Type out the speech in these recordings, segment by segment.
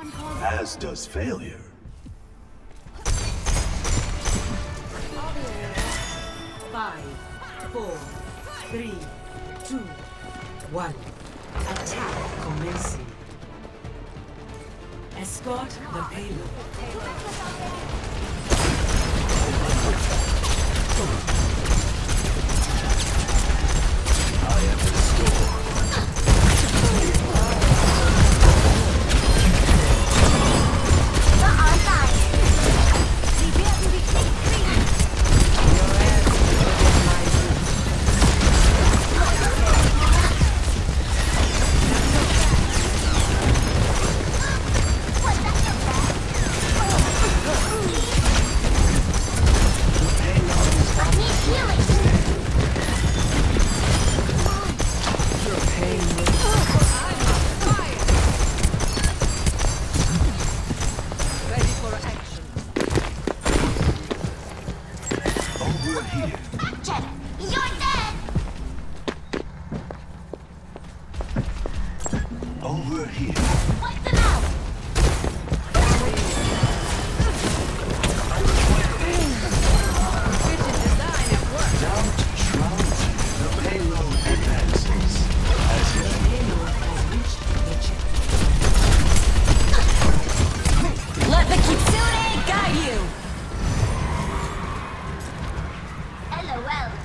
As does failure. Five, four, three, two, one. Attack commencing. Escort the payload. I am restored.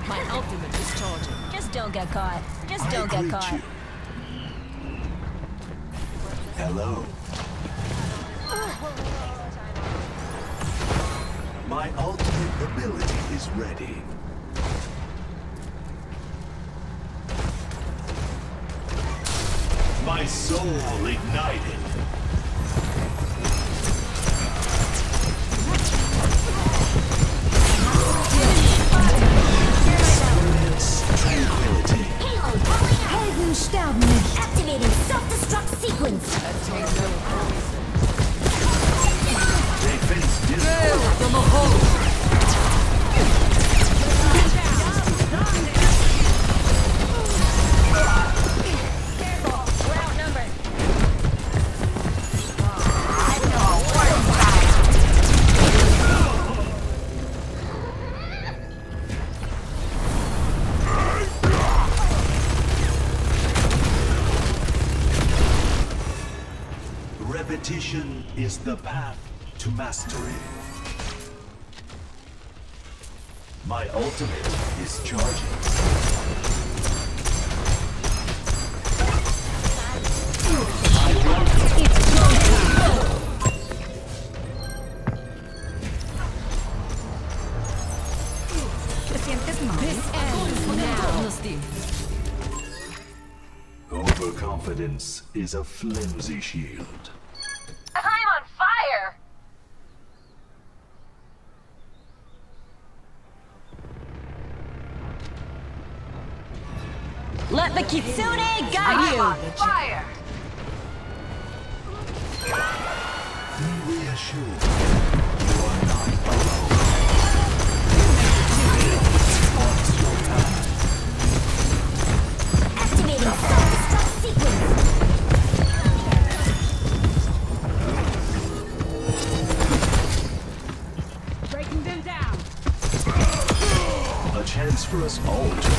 My ultimate is charging. Just don't get caught. Just don't get caught. you. Hello. My ultimate ability is ready. My soul ignited. Overconfidence is a flimsy shield. I'm on fire! Let the Kitsune guide you! Fire! Be reassured. You are not alone. Activating A chance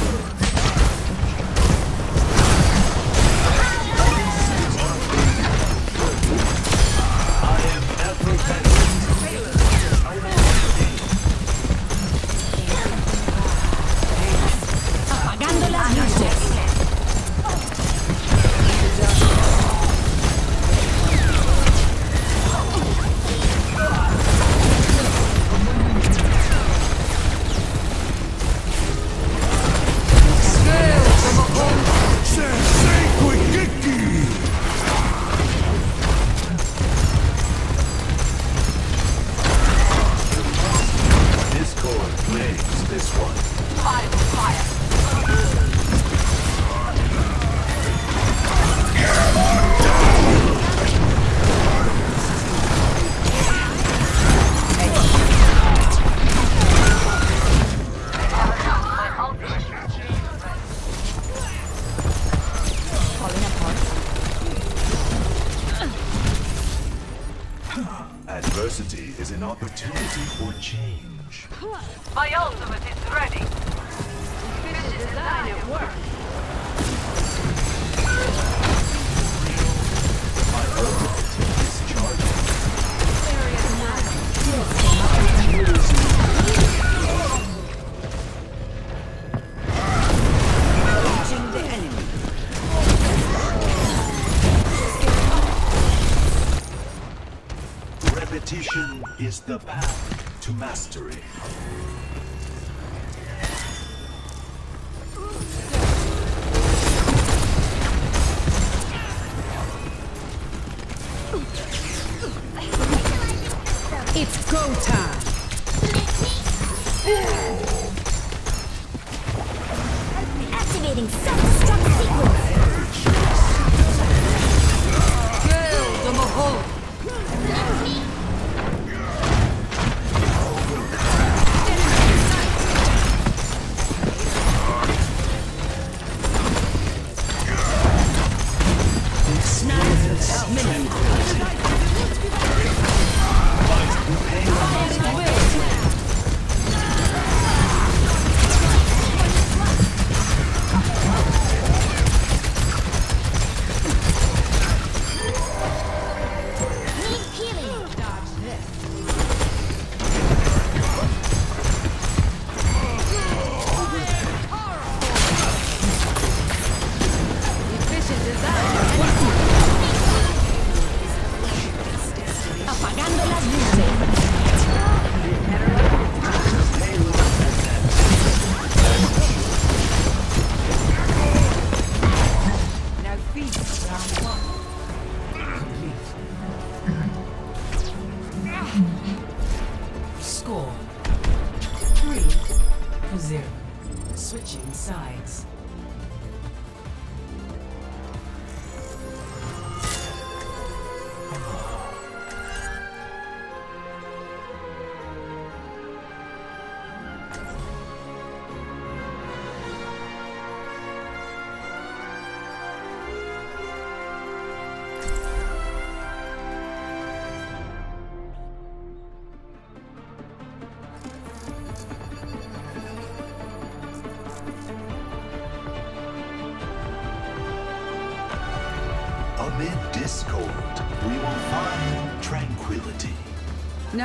to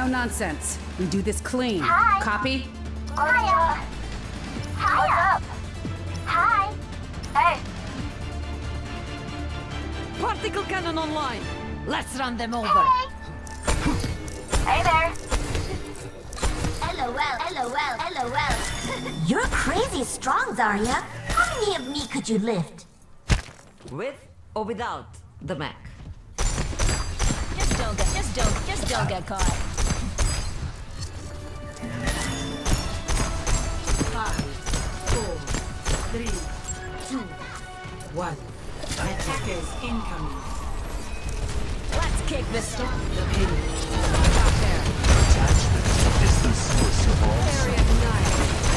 nonsense. We do this clean. Hi. Copy? Hiya. Hi uh, up. Uh, hi. Hey. Particle cannon online. Let's run them over. Hey. Hey there. LOL, LOL, LOL. You're crazy strong, Zarya. How many of me could you lift? With or without the mech? Just don't get, just don't, just don't get caught. one. Attackers incoming. Let's kick this stop the pin. Attachment is the source of all. Area 9.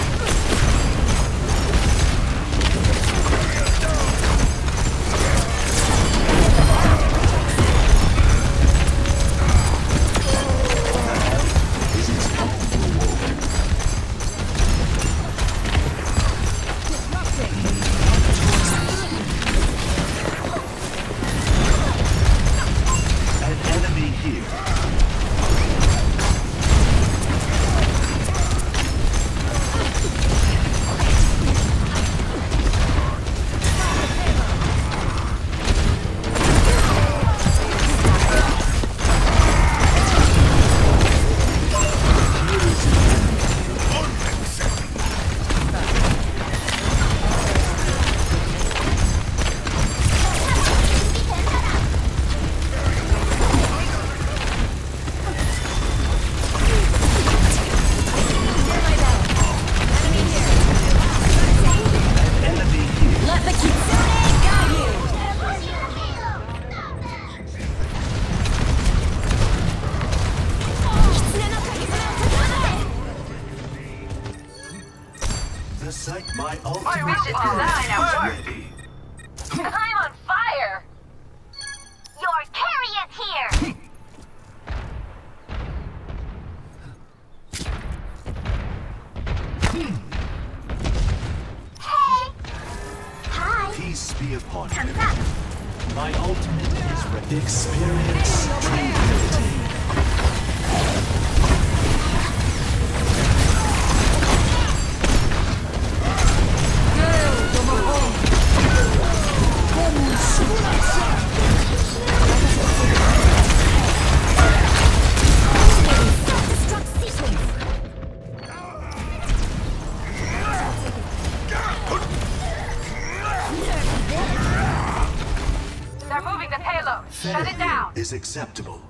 acceptable.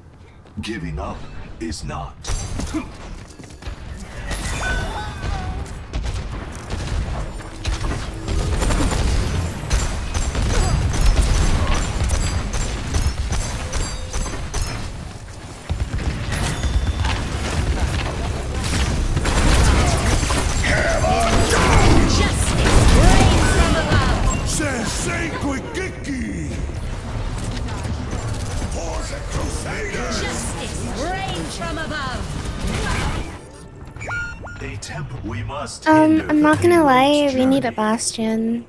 Giving up is not. Justice from above. We must. Um, I'm not gonna lie. We need a bastion.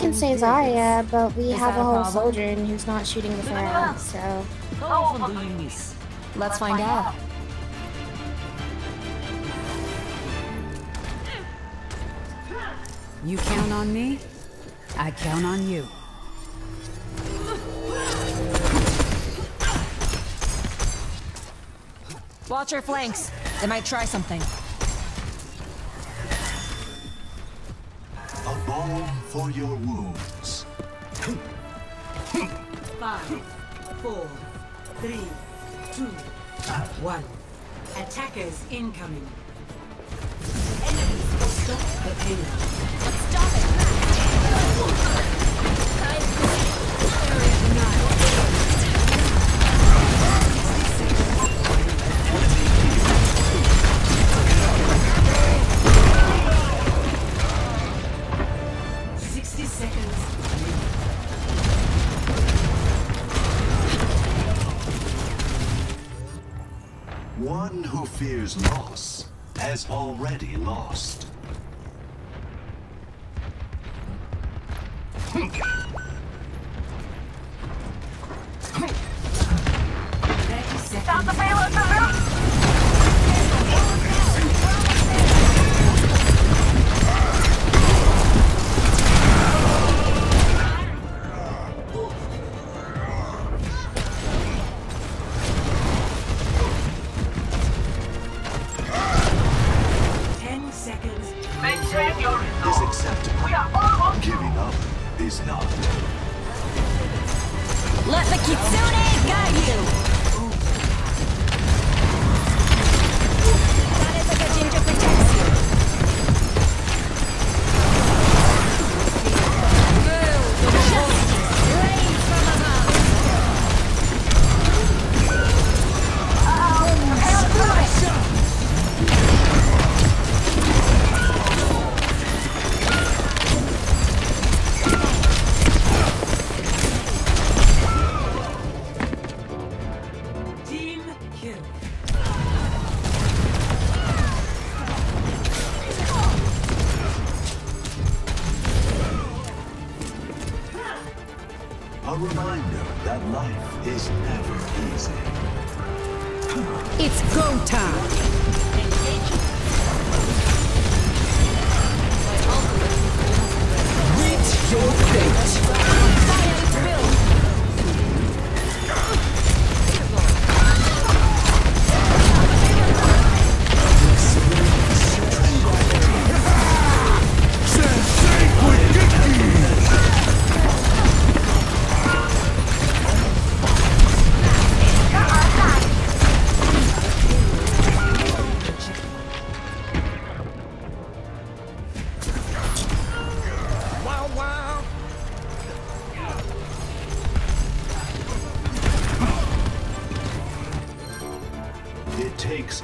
Can say Zarya, but we have a a whole soldier and who's not shooting the Pharah, so. How often do you miss? Let's find out. You count on me, I count on you. Watch your flanks. They might try something. A balm for your wounds. Five, four, three, two, one. Attackers incoming. Enemies will stop the payload. Sixty fears loss has already lost.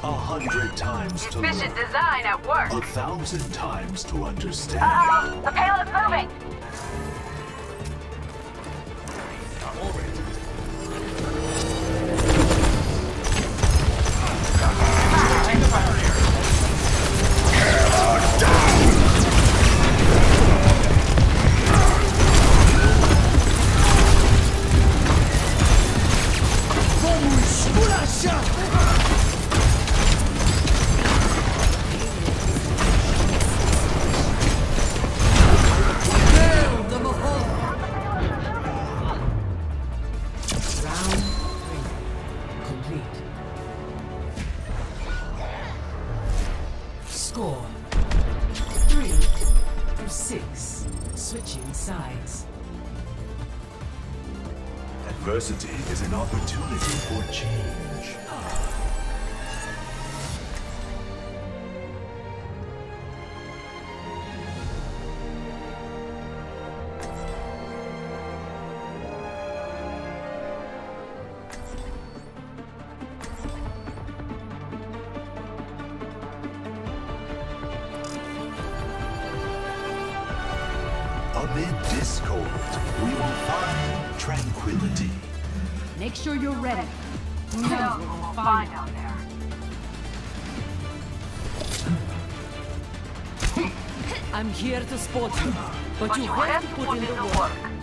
A hundred times to Mission learn, design at work. a thousand times to understand. Uh-oh, the payload's moving. Make sure you're ready. Who knows what we'll find out there. I'm here to spot you, but, you, have to put, put in the work. work.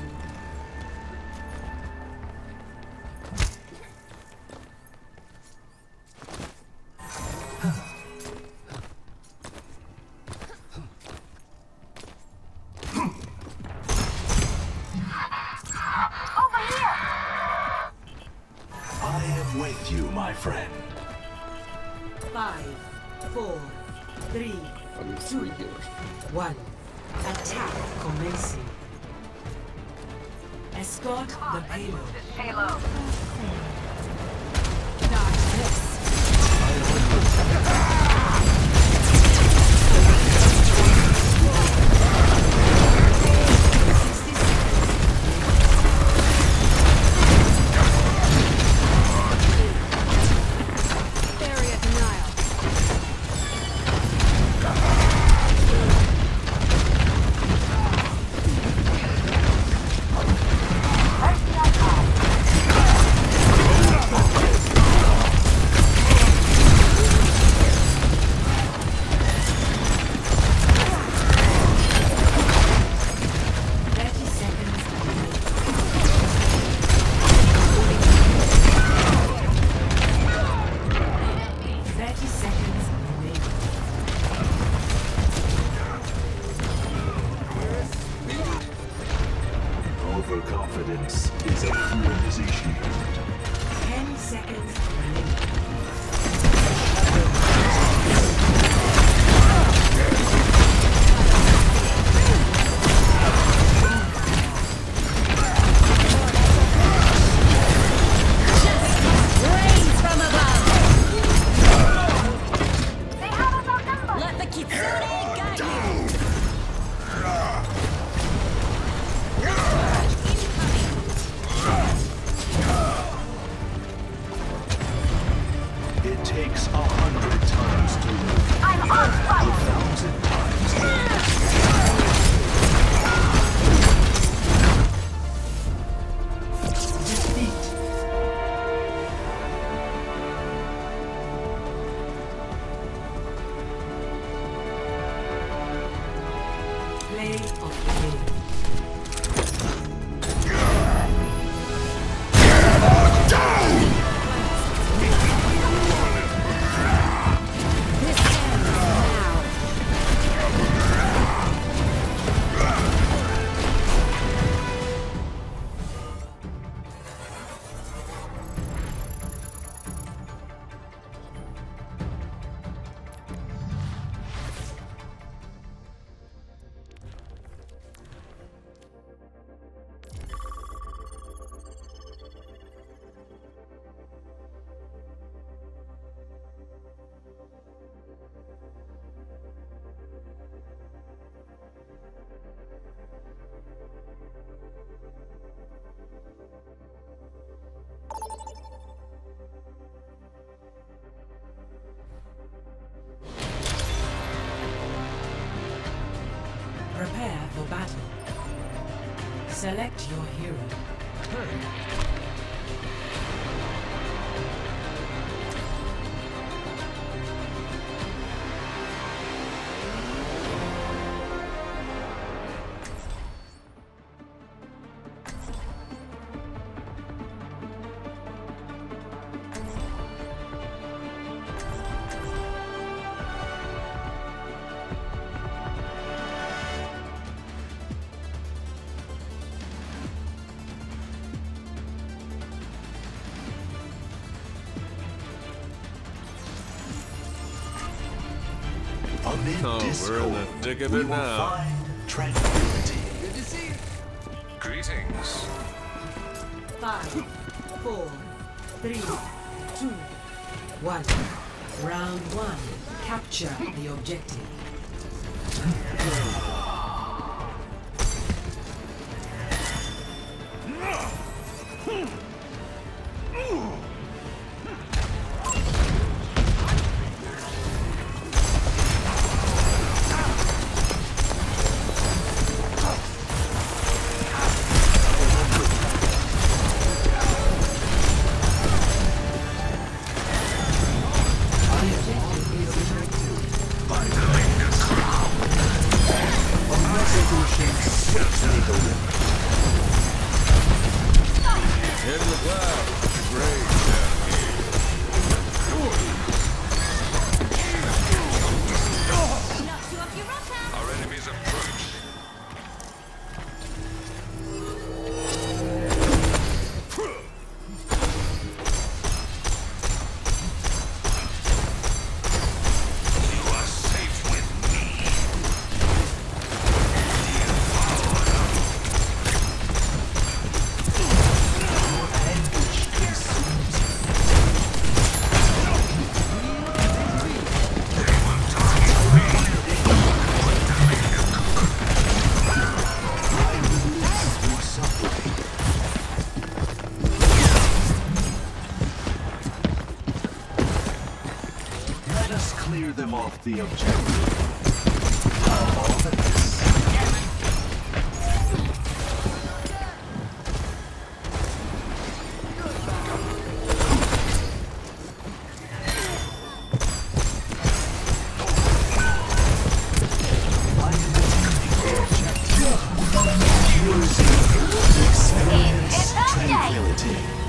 Select your hero. We're in the thick of it now. tranquility. Good to see you. Greetings. Five, four, three, two, one. Round one. Capture the objective. The objective. How often this? It's. Tranquility.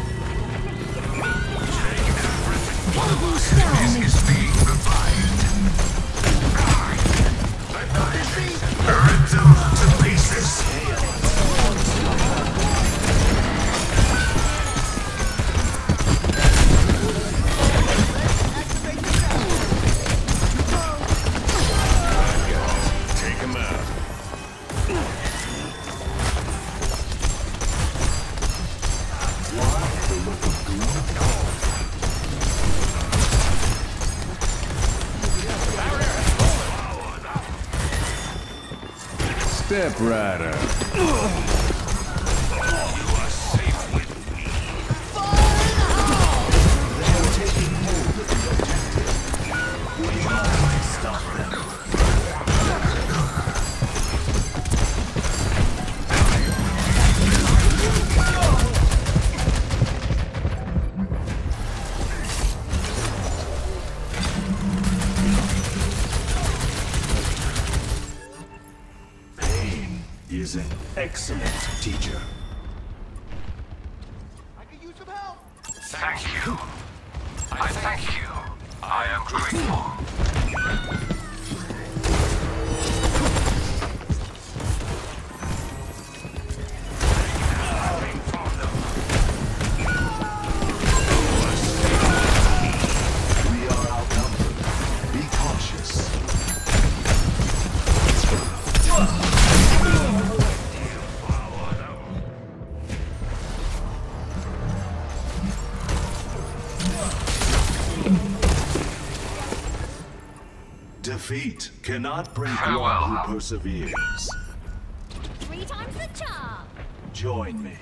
Cannot break one Farewell. who perseveres. Three times the charm. Join me.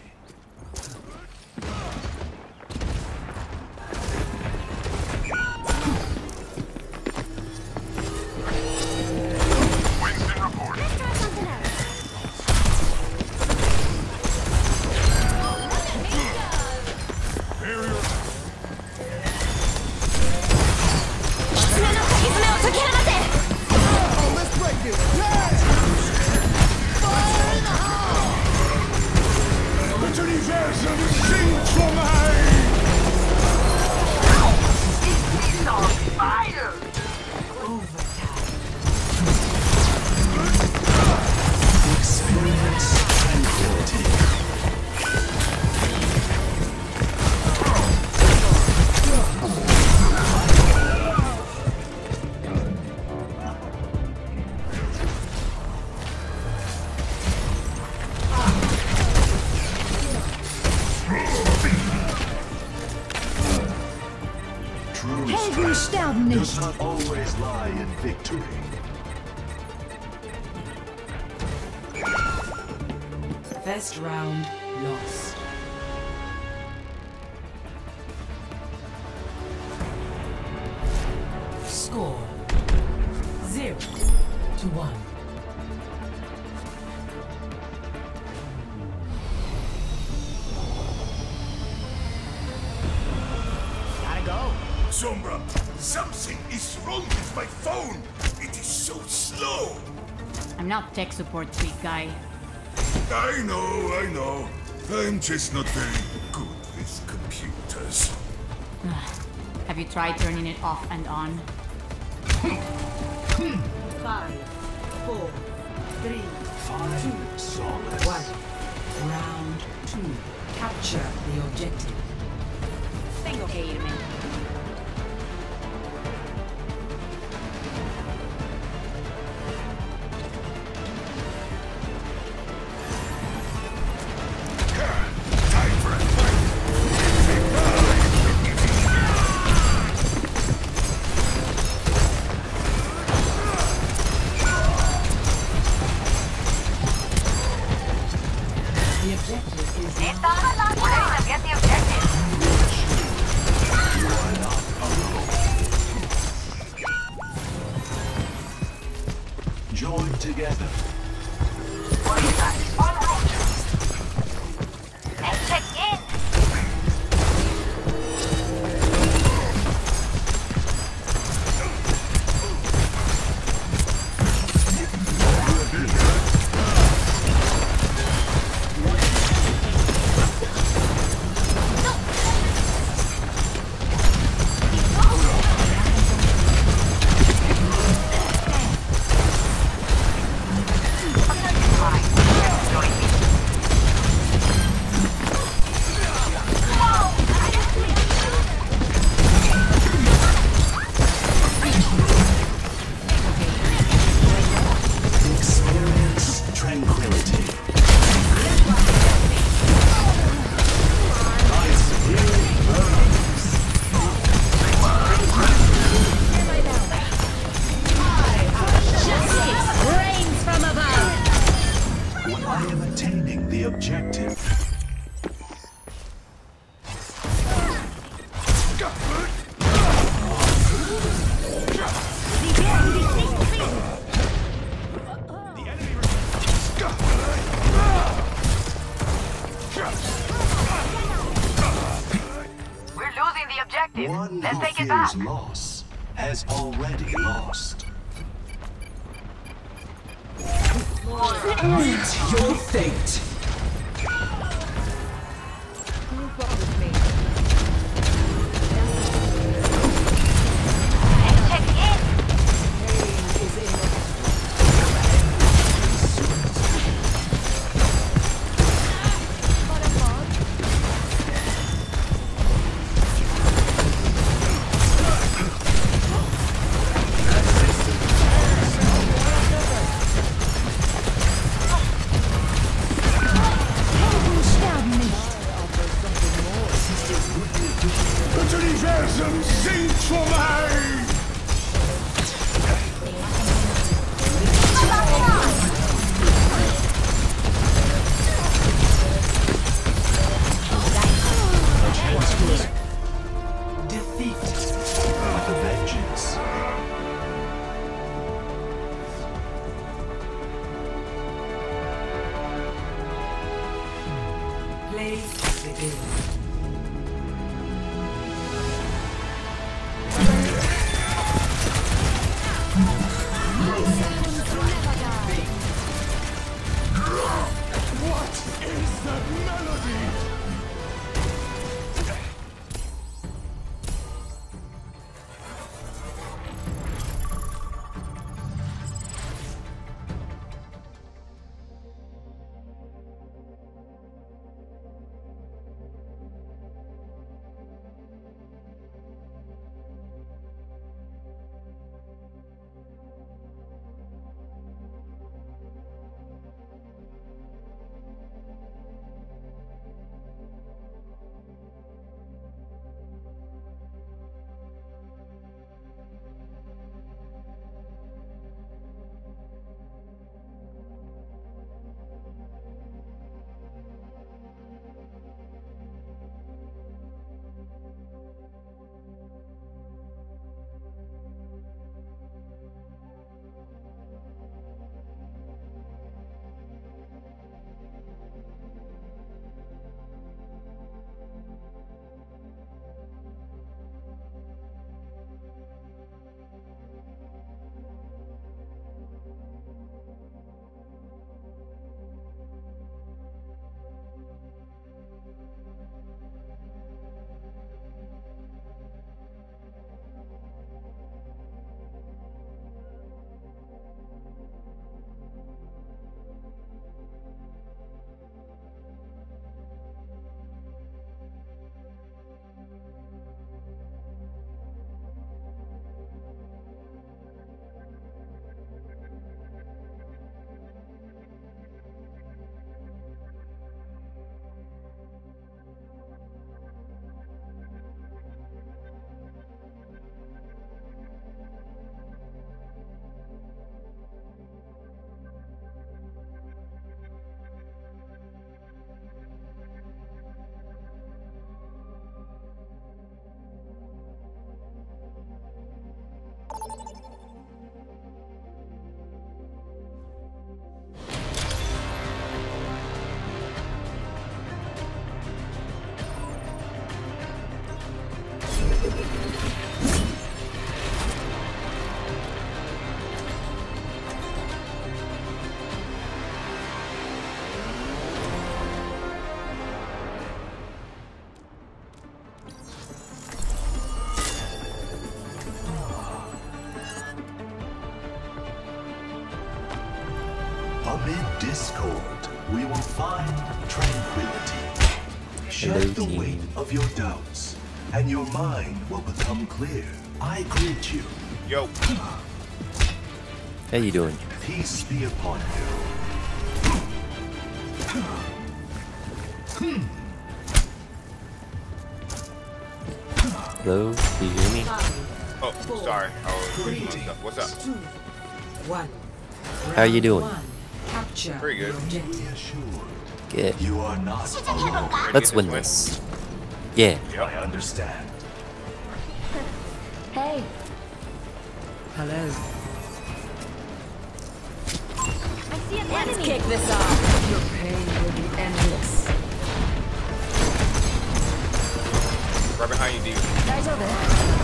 First round lost. Score zero to one. Gotta go. Sombra, something is wrong with my phone. It is so slow. I'm not tech support tweak guy. I know, I know. I'm just not very good with computers. Have you tried turning it off and on? Five, four, three, Five solid. one. Round two. Capture the objective. Tengo que irme. Shed the weight of your doubts, and your mind will become clear. I greet you. Yo. How you doing? Peace be upon you. Hello? Do you hear me? Oh, sorry. Oh, what's up? One. How you doing? Capture. Pretty good. Good. You are not alone. Let's win this. Yeah. I understand. Hey. Hello. I see an Let's kick this off. Your pain will be endless. Right behind you, D. Guys over there.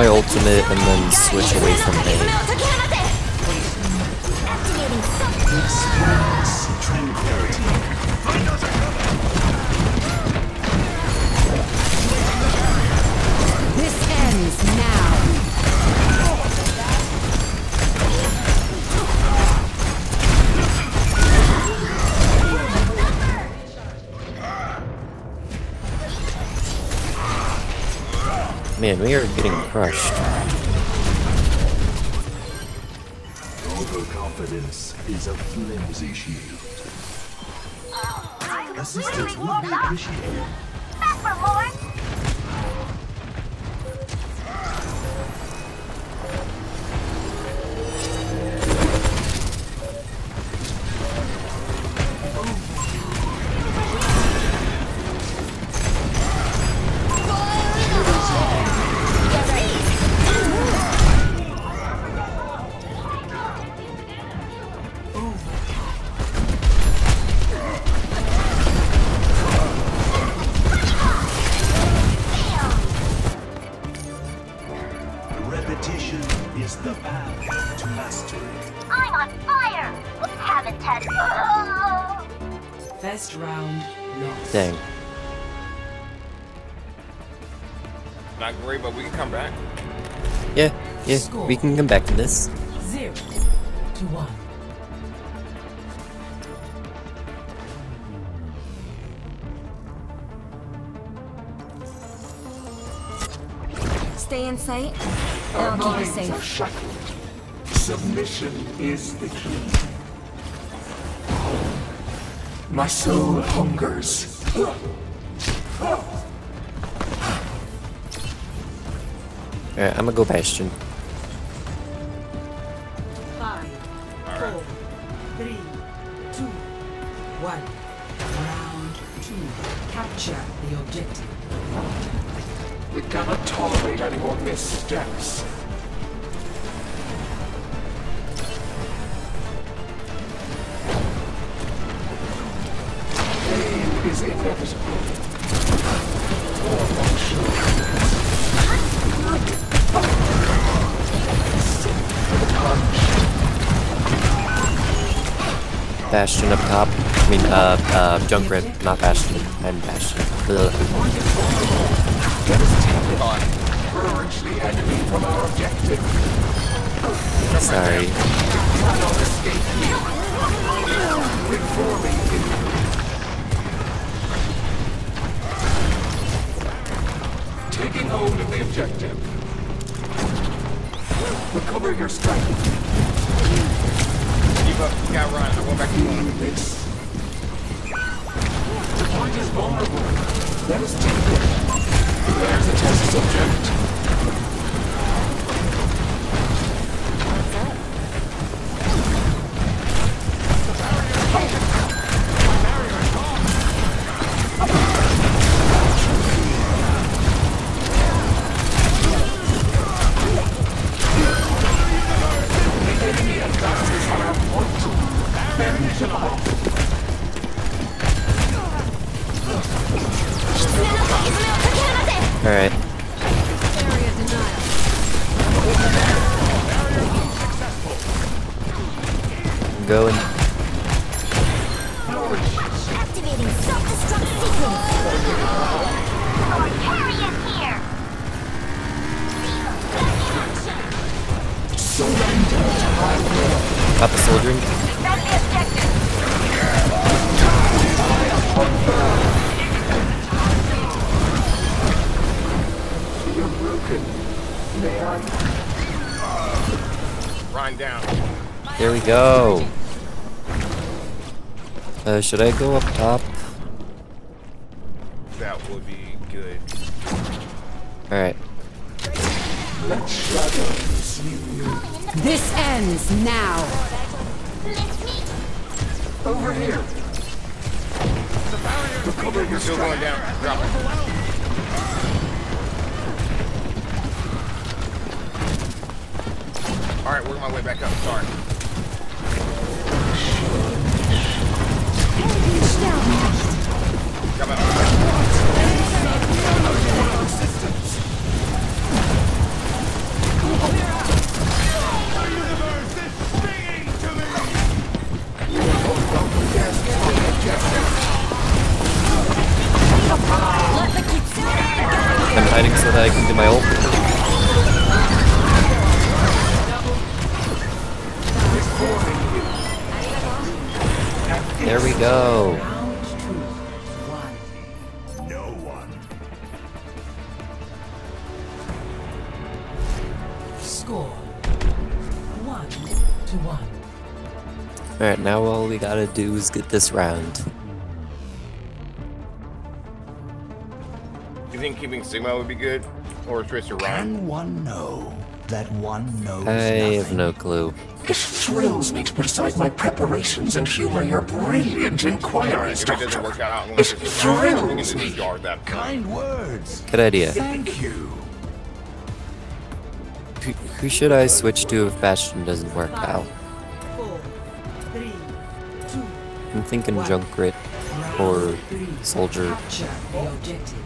My ultimate and then switch away from A. Man, we are getting crushed. Overconfidence is a flimsy shield. Assistance will be appreciated. On fire! Habitat. First round lost. Dang. Not great, but we can come back. Yeah, yeah, we can come back to this. Zero to one. Stay in sight, and I'll keep you safe. Submission is the key. My soul hungers. Alright, I'm gonna go Bastion. Junkrat, not Bastion. I'm Bastion. Ugh. Purge the enemy from our objective. Sorry. Cannot escape me. Reforming you. Taking hold of the objective. Recover your strength. Keep up. You gotta run. I'm going back to The point is vulnerable. Let us take it. There's a test subject. Should I go up top? That would be good. Alright. Let shadows you. This ends now. Over here. Recover your Still going down. Drop it. Alright, working my way back up. Sorry. I'm hiding so that I can do my ult. There we go. Round two. One. No one. Score. One to one. Alright, now all we gotta do is get this round. You think keeping Sigma would be good? Or Tracer Ryan? Can one know that one knows I nothing? have no clue. It thrills me to recite my preparations and humor your brilliant inquiries, If it Doctor. work out, I'm going It to Tracer Ryan. We can thrills me. Kind words. Good idea. Thank you. Who, who should I switch to if Bastion doesn't work out? Four. Three. Two. I'm thinking Junkrat or Soldier. Capture the objective.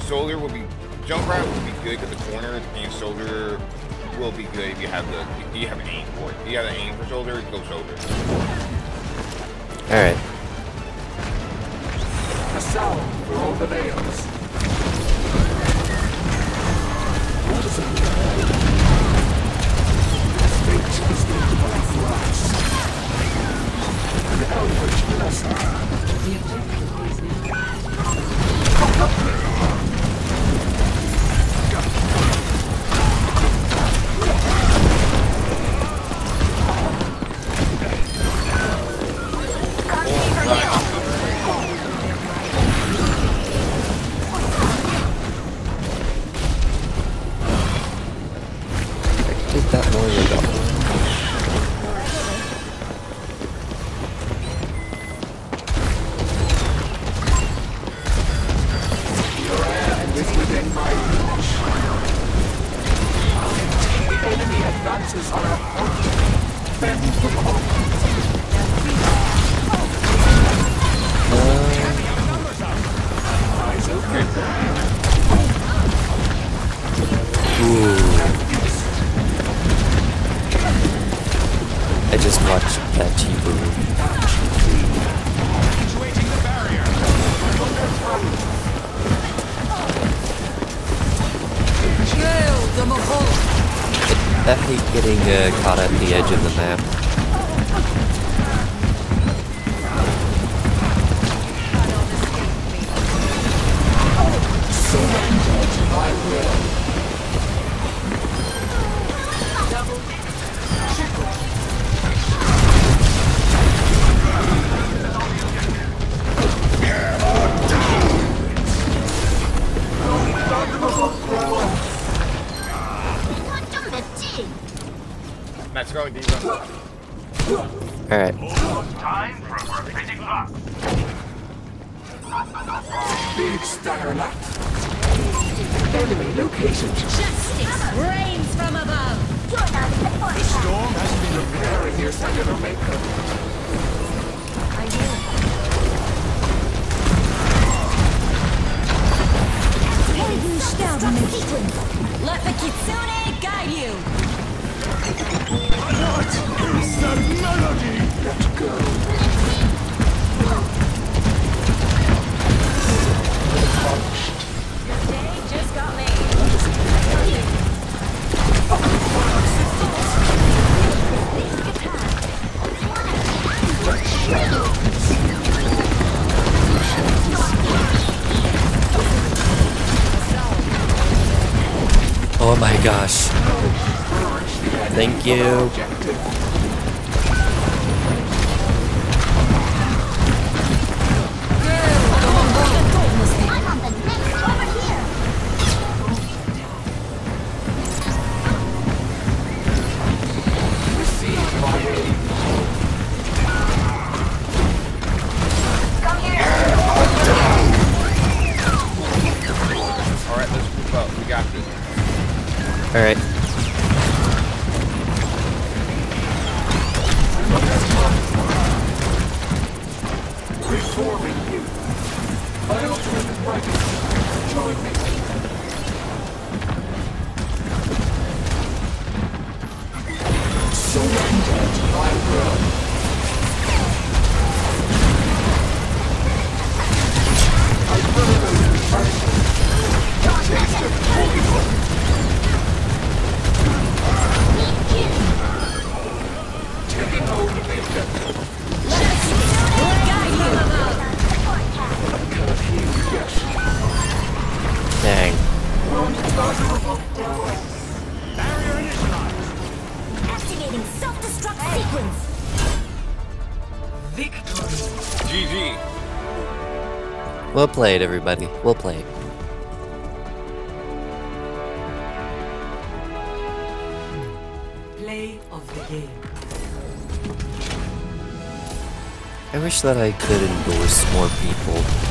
Soldier will be Junkrat would be good because the corner and Soldier will be good if you have the Do you have an aim for it. If you have an aim for Soldier, go Soldier. Alright. A sound for all the nails. Fate is made by frost. An eldritch blessing. The objective is now. I hate getting uh, caught at the edge of the map. gosh. Thank you. We'll play it, everybody. We'll play it. Play of the game. I wish that I could endorse more people